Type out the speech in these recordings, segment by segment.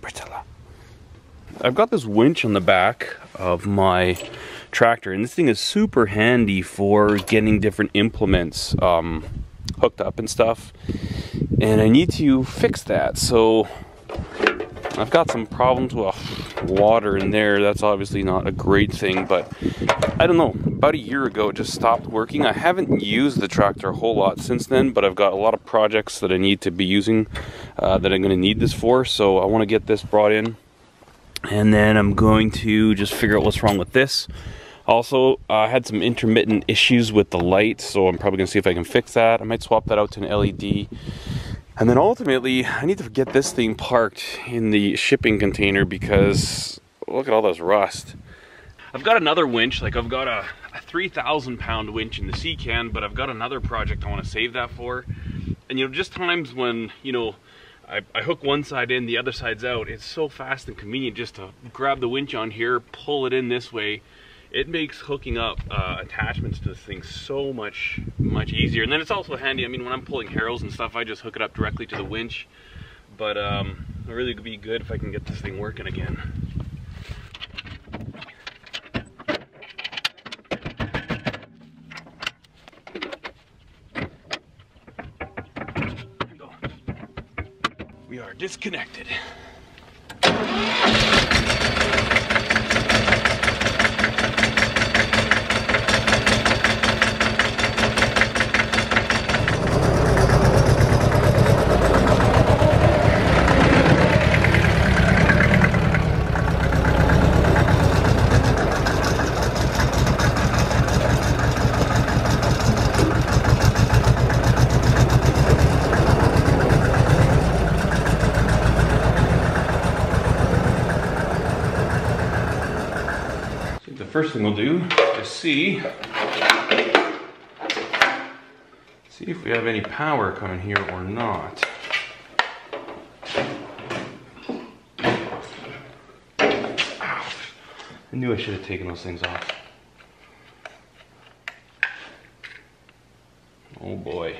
Priscilla. I've got this winch on the back of my tractor, and this thing is super handy for getting different implements um, hooked up and stuff. And I need to fix that, so I've got some problems with water in there. That's obviously not a great thing, but I don't know. About a year ago, it just stopped working. I haven't used the tractor a whole lot since then, but I've got a lot of projects that I need to be using uh, that I'm going to need this for. So I want to get this brought in, and then I'm going to just figure out what's wrong with this. Also, I had some intermittent issues with the light, so I'm probably going to see if I can fix that. I might swap that out to an LED. And then ultimately, I need to get this thing parked in the shipping container because look at all this rust. I've got another winch, like I've got a, a 3,000 pound winch in the sea can, but I've got another project I want to save that for. And you know, just times when, you know, I, I, hook one side in, the other side's out, it's so fast and convenient just to grab the winch on here, pull it in this way, it makes hooking up uh, attachments to this thing so much much easier. And then it's also handy I mean when I'm pulling harrows and stuff I just hook it up directly to the winch. But um, it really would be good if I can get this thing working again. We are disconnected first thing we'll do is see see if we have any power coming here or not. I knew I should have taken those things off. Oh boy.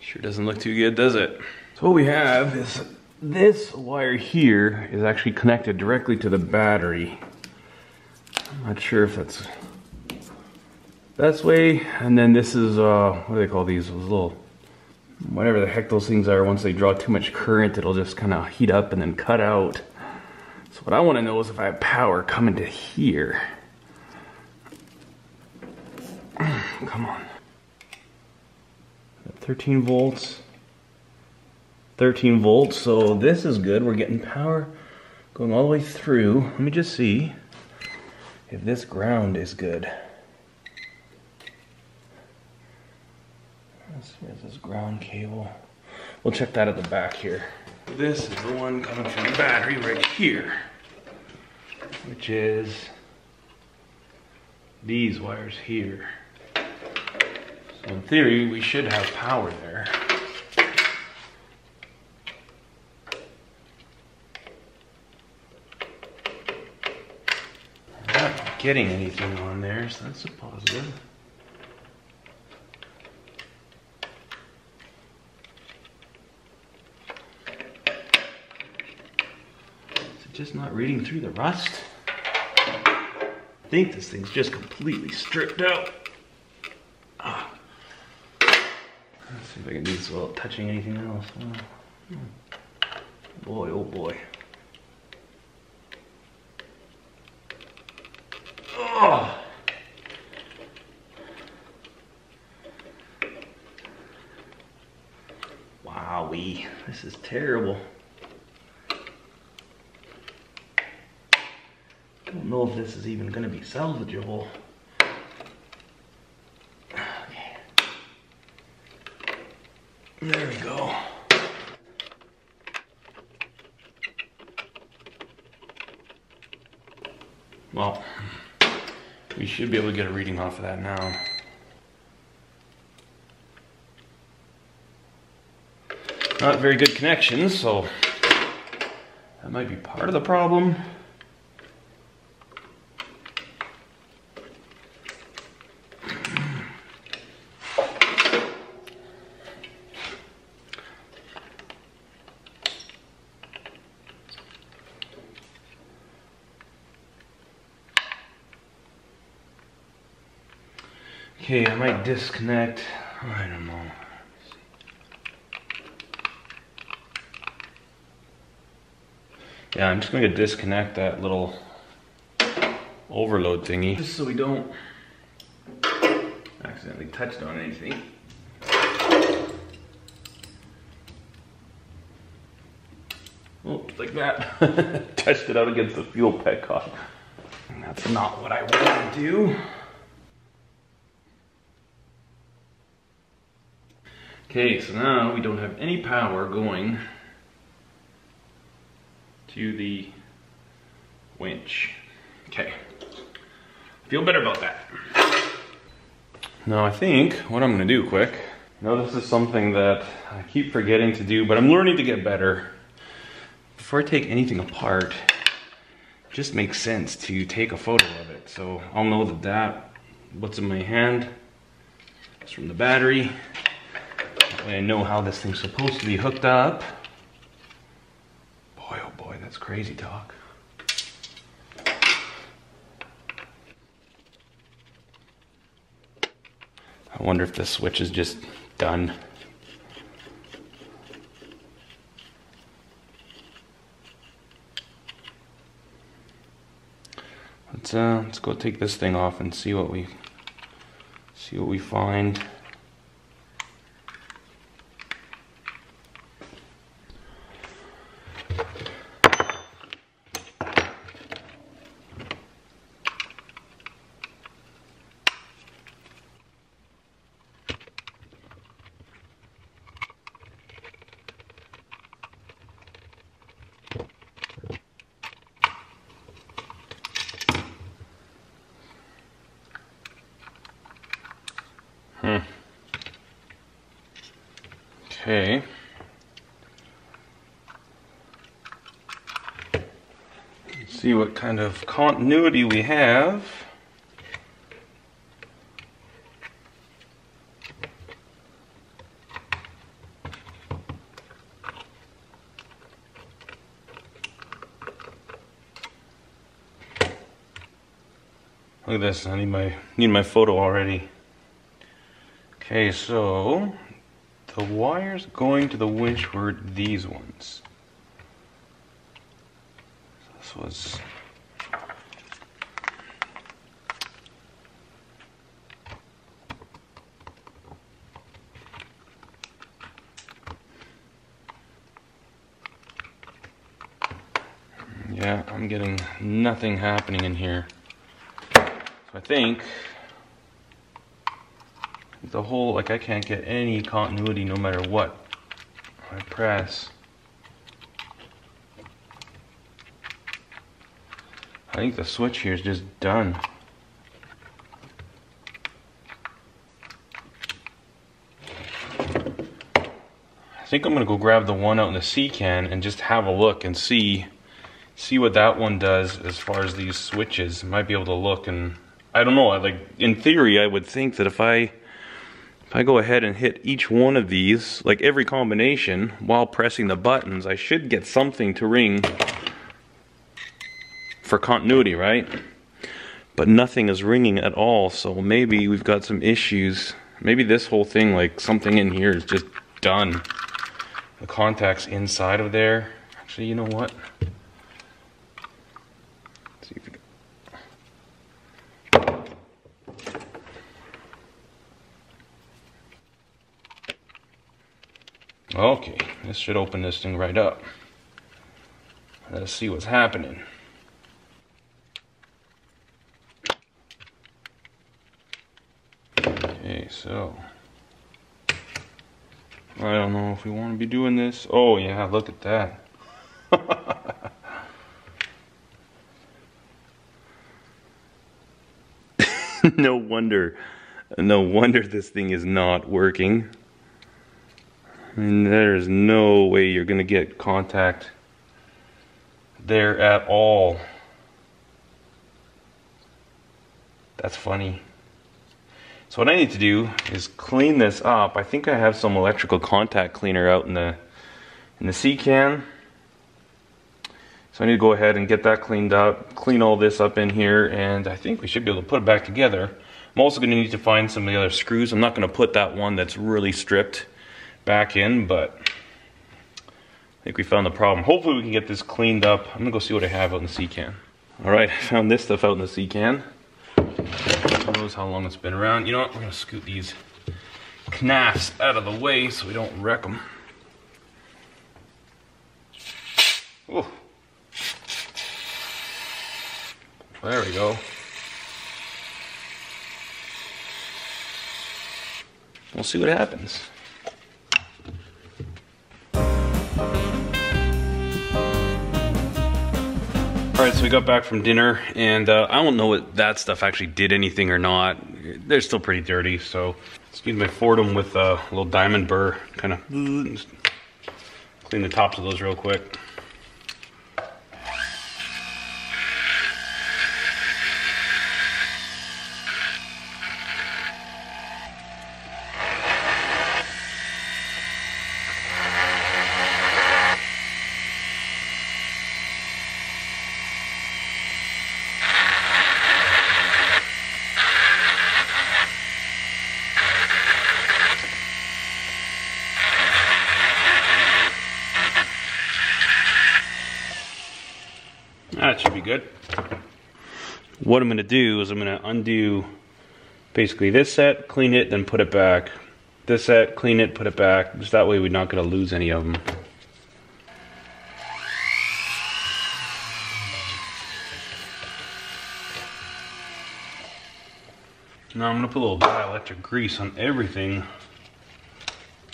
Sure doesn't look too good, does it? So what we have is this wire here is actually connected directly to the battery. Not sure if that's best way. And then this is, uh, what do they call these? Those little, whatever the heck those things are. Once they draw too much current, it'll just kind of heat up and then cut out. So what I want to know is if I have power coming to here. Come on. 13 volts. 13 volts, so this is good. We're getting power going all the way through. Let me just see if this ground is good. Here's this ground cable. We'll check that at the back here. This is the one coming from the battery right here, which is these wires here. So in theory, we should have power there. Getting anything on there, so that's a positive. Is it just not reading through the rust? I think this thing's just completely stripped out. Ah. Let's see if I can do this without touching anything else. Oh. Boy, oh boy. Oh. Wowee, this is terrible. Don't know if this is even gonna be salvageable. Okay. There we go. Well, we should be able to get a reading off of that now. not very good connections, so that might be part of the problem. Okay, I might disconnect. I don't know. Yeah, I'm just going to disconnect that little overload thingy. Just so we don't accidentally touch on anything. Oh, like that. Touched it out against the fuel petcock. That's not what I want to do. Okay, so now we don't have any power going to the winch. Okay, feel better about that. Now I think what I'm gonna do quick, now this is something that I keep forgetting to do, but I'm learning to get better. Before I take anything apart, just makes sense to take a photo of it. So I'll know that that, what's in my hand, is from the battery. I know how this thing's supposed to be hooked up. That's crazy talk. I wonder if the switch is just done. Let's uh, let's go take this thing off and see what we see what we find. Okay. Let's see what kind of continuity we have. Look at this, I need my need my photo already. Okay, so the wires going to the winch were these ones. This was Yeah, I'm getting nothing happening in here. So I think the whole, like I can't get any continuity no matter what I press. I think the switch here is just done. I think I'm gonna go grab the one out in the C can and just have a look and see see what that one does as far as these switches. Might be able to look and I don't know, I like in theory I would think that if I I go ahead and hit each one of these, like every combination, while pressing the buttons, I should get something to ring for continuity, right? But nothing is ringing at all, so maybe we've got some issues. Maybe this whole thing, like something in here is just done. The contact's inside of there. Actually, you know what? Okay, this should open this thing right up. Let's see what's happening. Okay, so I don't know if we want to be doing this. Oh yeah, look at that. no wonder, no wonder this thing is not working. There's no way you're going to get contact there at all. That's funny. So what I need to do is clean this up. I think I have some electrical contact cleaner out in the in the C can. So I need to go ahead and get that cleaned up, clean all this up in here, and I think we should be able to put it back together. I'm also going to need to find some of the other screws. I'm not going to put that one that's really stripped back in, but I think we found the problem. Hopefully we can get this cleaned up. I'm to go see what I have out in the sea can. All right, I found this stuff out in the sea can. Who knows how long it's been around. You know what, we're to scoot these knaffs out of the way so we don't wreck them. Oh. There we go. We'll see what happens. All right, so we got back from dinner, and uh, I don't know what that stuff actually did anything or not. They're still pretty dirty, so let's use my Foredom with a little diamond burr, kind of clean the tops of those real quick. That should be good. What I'm going to do is I'm going to undo basically this set, clean it, then put it back. This set, clean it, put it back. Just that way we're not going to lose any of them. Now I'm going to put a little dielectric grease on everything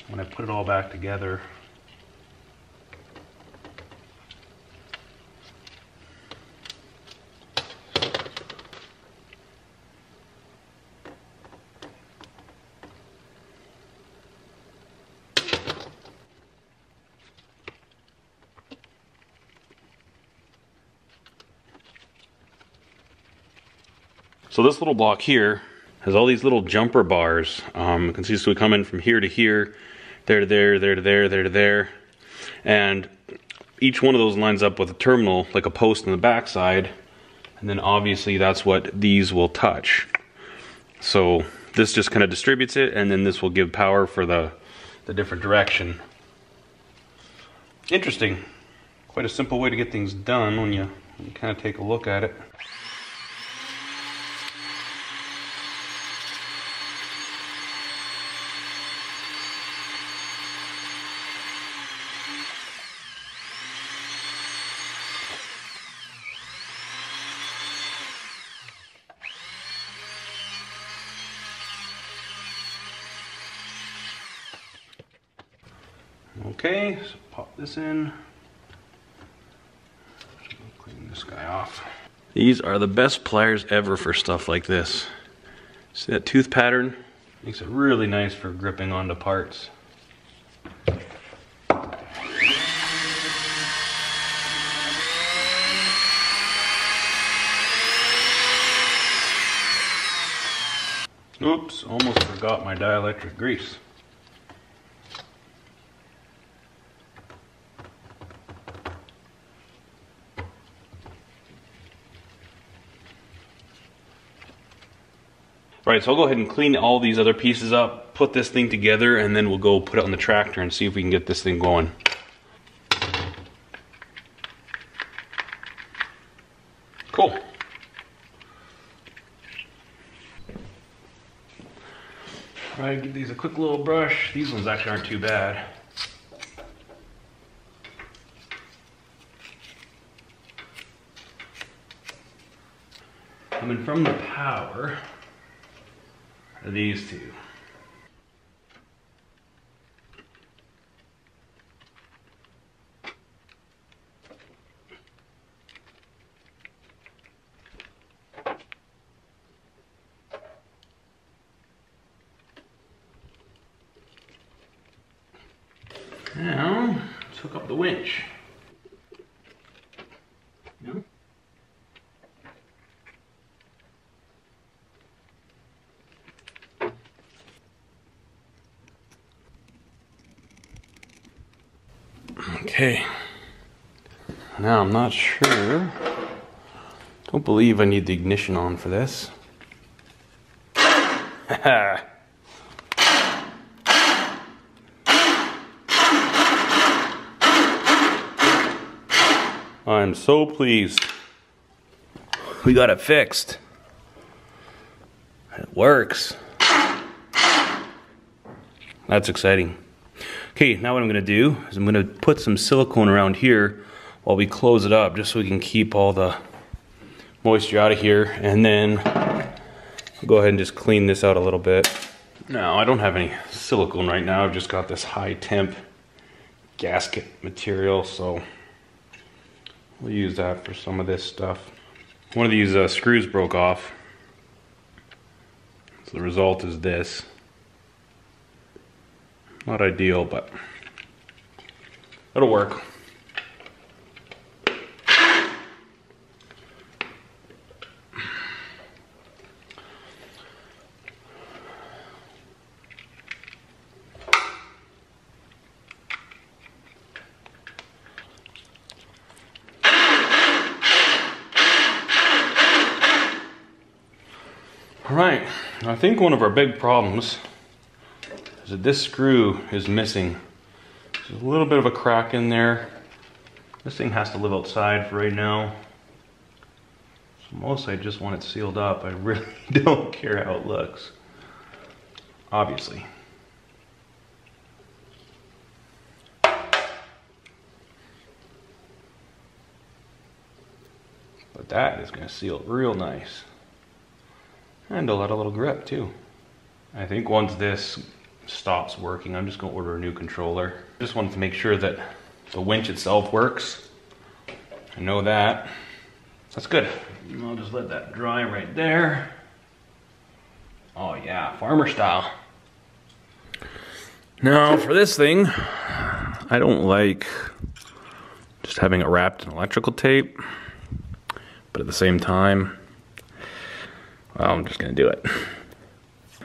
when I put it all back together. So this little block here has all these little jumper bars. Um, you can see so we come in from here to here, there to there, there to there, there to there. And each one of those lines up with a terminal, like a post on the backside. And then obviously that's what these will touch. So this just kind of distributes it and then this will give power for the, the different direction. Interesting. Quite a simple way to get things done when you, when you kind of take a look at it. Okay, so pop this in. Clean this guy off. These are the best pliers ever for stuff like this. See that tooth pattern? Makes it really nice for gripping onto parts. Oops, almost forgot my dielectric grease. All right, so I'll go ahead and clean all these other pieces up, put this thing together, and then we'll go put it on the tractor and see if we can get this thing going. Cool. All right, give these a quick little brush. These ones actually aren't too bad. Coming from the power, these two. Now, let's hook up the winch. No? Okay. Now I'm not sure. Don't believe I need the ignition on for this. I'm so pleased. We got it fixed. It works. That's exciting. Okay, now what I'm gonna do is I'm gonna put some silicone around here while we close it up, just so we can keep all the moisture out of here. And then go ahead and just clean this out a little bit. Now, I don't have any silicone right now. I've just got this high temp gasket material, so we'll use that for some of this stuff. One of these uh, screws broke off. So the result is this. Not ideal, but it'll work. All right, I think one of our big problems is that this screw is missing. There's a little bit of a crack in there. This thing has to live outside for right now. So mostly I just want it sealed up. I really don't care how it looks. Obviously. But that is gonna seal real nice. And a lot of little grip too. I think once this stops working, I'm just gonna order a new controller. Just wanted to make sure that the winch itself works. I know that. That's good. I'll just let that dry right there. Oh yeah, farmer style. Now for this thing, I don't like just having it wrapped in electrical tape, but at the same time, well, I'm just gonna do it.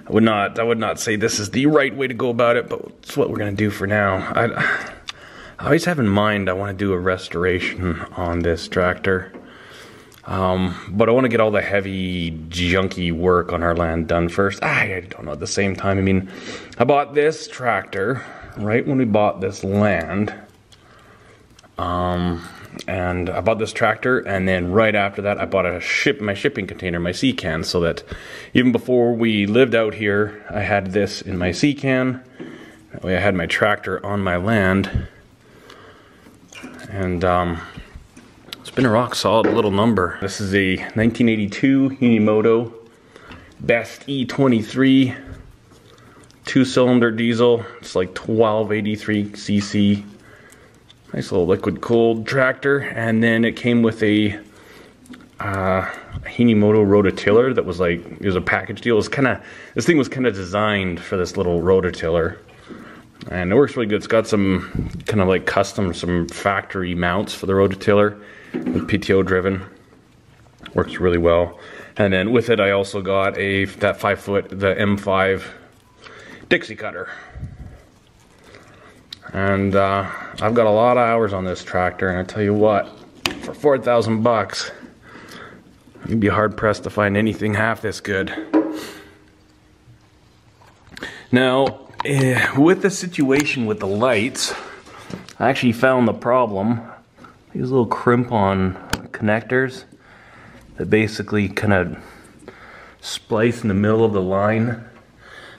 I would not I would not say this is the right way to go about it, but it's what we're gonna do for now. I, I always have in mind I want to do a restoration on this tractor. Um, but I want to get all the heavy, junky work on our land done first. I don't know, at the same time, I mean, I bought this tractor right when we bought this land. Um, and I bought this tractor, and then right after that, I bought a ship my shipping container, my sea can, so that even before we lived out here, I had this in my sea can. That way, I had my tractor on my land, and um, it's been a rock solid little number. This is a 1982 Hinomoto Best E23 two-cylinder diesel. It's like 1283 cc Nice little liquid cooled tractor. And then it came with a uh, Hinomoto rototiller that was like, it was a package deal. It was kind of, this thing was kind of designed for this little rototiller. And it works really good. It's got some kind of like custom, some factory mounts for the rototiller with PTO driven. Works really well. And then with it, I also got a, that five foot, the M5 Dixie cutter. And uh, I've got a lot of hours on this tractor, and I tell you what, for 4,000 bucks, you'd be hard pressed to find anything half this good. Now, eh, with the situation with the lights, I actually found the problem. These little crimp-on connectors that basically kind of splice in the middle of the line.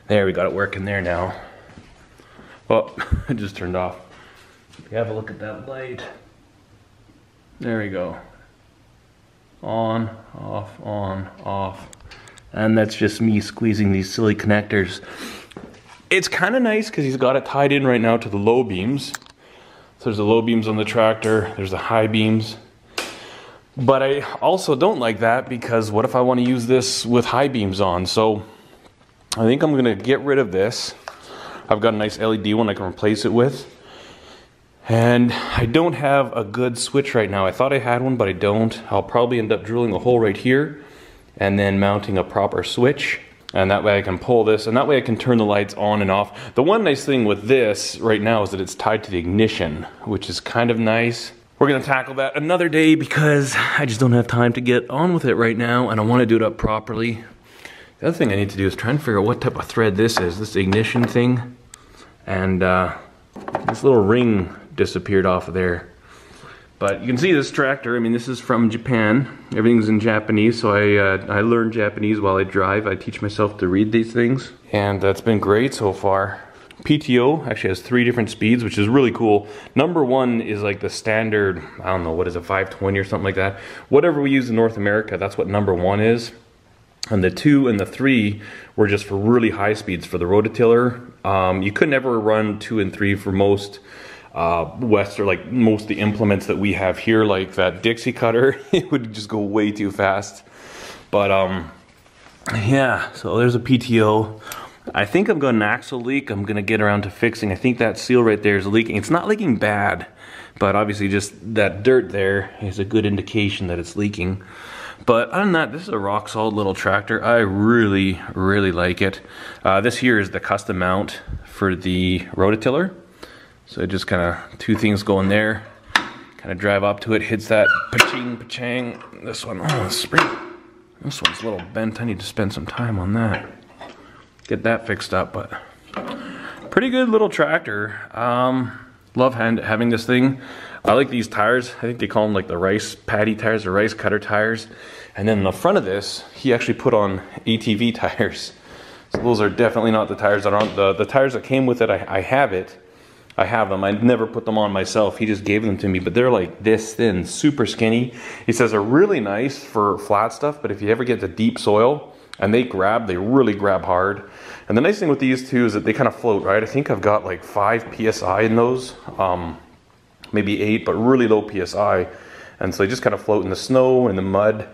There, we got it working there now. Oh, it just turned off. You have a look at that light. There we go. On, off, on, off. And that's just me squeezing these silly connectors. It's kind of nice because he's got it tied in right now to the low beams. So there's the low beams on the tractor, there's the high beams. But I also don't like that because what if I want to use this with high beams on? So I think I'm going to get rid of this I've got a nice LED one I can replace it with. And I don't have a good switch right now. I thought I had one, but I don't. I'll probably end up drilling a hole right here and then mounting a proper switch. And that way I can pull this, and that way I can turn the lights on and off. The one nice thing with this right now is that it's tied to the ignition, which is kind of nice. We're gonna tackle that another day because I just don't have time to get on with it right now, and I wanna do it up properly. The other thing I need to do is try and figure out what type of thread this is, this ignition thing. And uh, this little ring disappeared off of there. But you can see this tractor, I mean this is from Japan. Everything's in Japanese, so I, uh, I learn Japanese while I drive. I teach myself to read these things. And that's been great so far. PTO actually has three different speeds, which is really cool. Number one is like the standard, I don't know, what is it, 520 or something like that. Whatever we use in North America, that's what number one is. And the two and the three were just for really high speeds for the rototiller. Um, you could never run two and three for most uh, West or like most of the implements that we have here, like that Dixie cutter, it would just go way too fast. But um, yeah, so there's a PTO. I think I've got an axle leak. I'm gonna get around to fixing. I think that seal right there is leaking. It's not leaking bad, but obviously just that dirt there is a good indication that it's leaking. But other than that, this is a rock solid little tractor. I really, really like it. Uh, this here is the custom mount for the rototiller. So just kind of two things going there. Kind of drive up to it, hits that paching, pachang. This one, oh, spring. This one's a little bent. I need to spend some time on that. Get that fixed up, but pretty good little tractor. Um, love hand, having this thing. I like these tires. I think they call them like the rice paddy tires or rice cutter tires. And then in the front of this, he actually put on ATV tires. So those are definitely not the tires that are on the, the tires that came with it. I, I have it. I have them. I never put them on myself. He just gave them to me, but they're like this thin, super skinny. He says they're really nice for flat stuff, but if you ever get to deep soil and they grab, they really grab hard. And the nice thing with these two is that they kind of float, right? I think I've got like five PSI in those, um, maybe eight, but really low PSI. And so they just kind of float in the snow and the mud.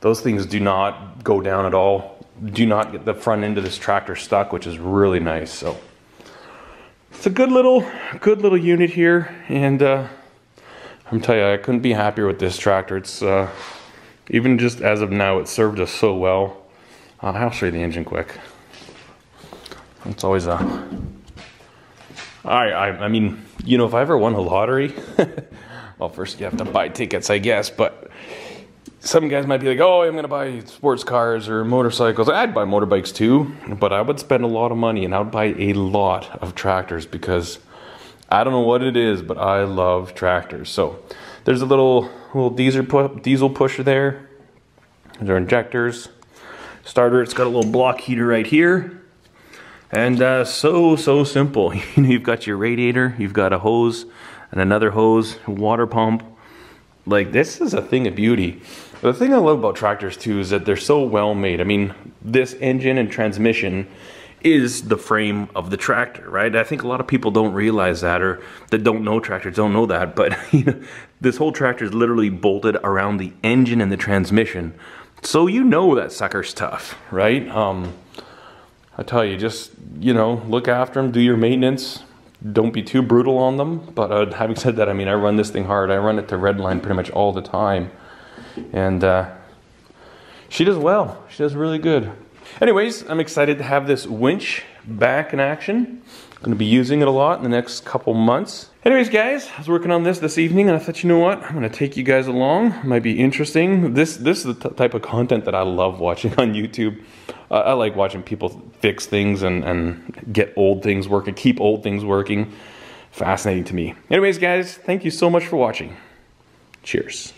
Those things do not go down at all. Do not get the front end of this tractor stuck, which is really nice. So it's a good little, good little unit here, and uh, I'm telling you, I couldn't be happier with this tractor. It's uh, even just as of now, it served us so well. Uh, I'll show you the engine quick. It's always a. I, I, I mean, you know, if I ever won a lottery, well, first you have to buy tickets, I guess, but some guys might be like, oh, I'm going to buy sports cars or motorcycles. I'd buy motorbikes too, but I would spend a lot of money and I would buy a lot of tractors because I don't know what it is, but I love tractors. So there's a little little diesel diesel pusher there. There's our injectors. Starter, it's got a little block heater right here. And uh, so, so simple. you've got your radiator, you've got a hose and another hose, water pump. Like this is a thing of beauty. The thing I love about tractors too is that they're so well made. I mean, this engine and transmission is the frame of the tractor, right? I think a lot of people don't realize that or that don't know tractors don't know that, but you know, this whole tractor is literally bolted around the engine and the transmission. So you know that sucker's tough, right? Um, I tell you, just, you know, look after them, do your maintenance, don't be too brutal on them. But uh, having said that, I mean, I run this thing hard. I run it to redline pretty much all the time and uh, she does well. She does really good. Anyways, I'm excited to have this winch back in action. I'm to be using it a lot in the next couple months. Anyways, guys, I was working on this this evening, and I thought, you know what? I'm to take you guys along. It might be interesting. This this is the type of content that I love watching on YouTube. Uh, I like watching people fix things and, and get old things working, keep old things working. Fascinating to me. Anyways, guys, thank you so much for watching. Cheers.